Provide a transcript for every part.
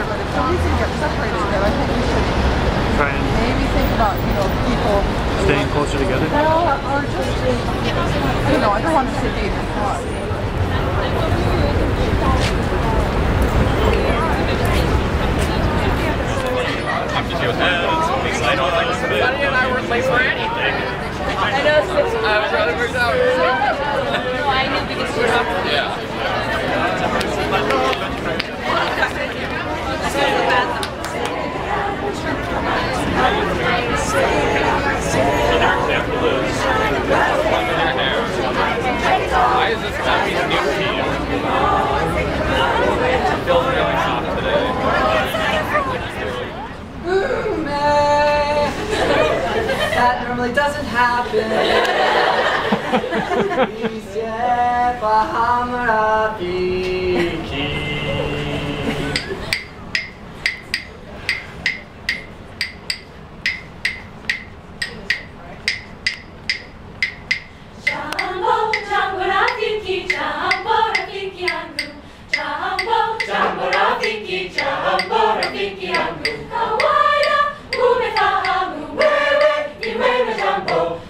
together, but if get separated, then I think we should try and maybe think about, you know, people staying closer together. Well, or just, I don't know, I don't want to sit dangerous I. I know, I was rather out. I knew because we're up. Yeah. Normally doesn't happen. wewe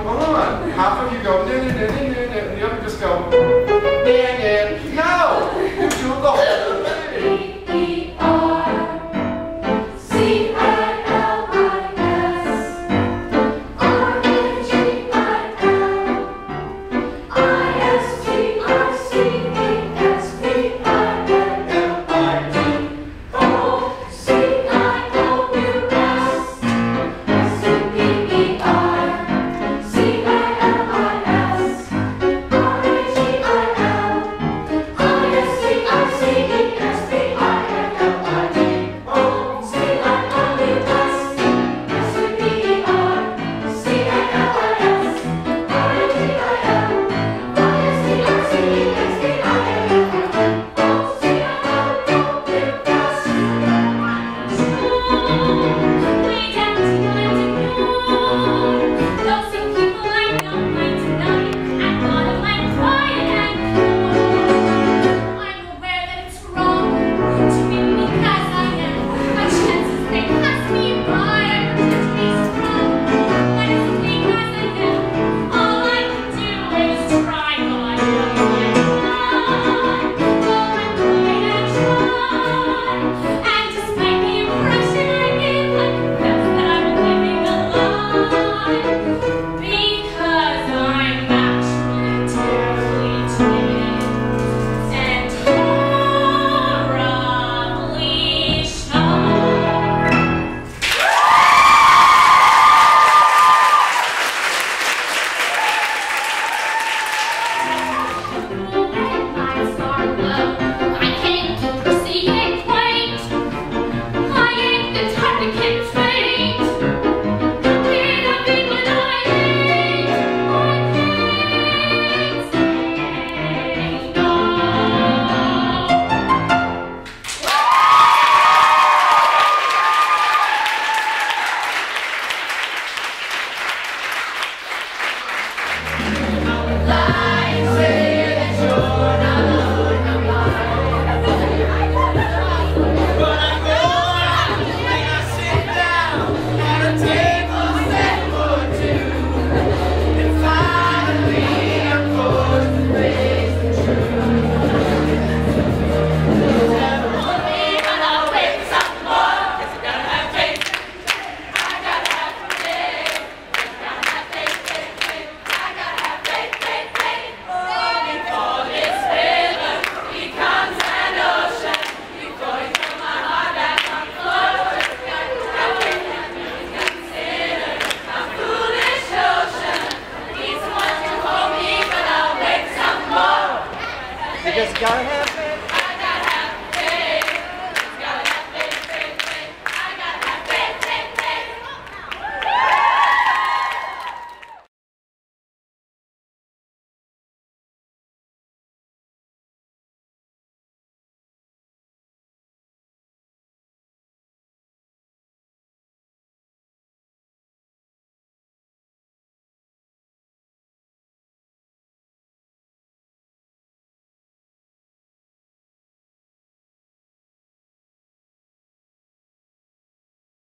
going on? Half of you go, no,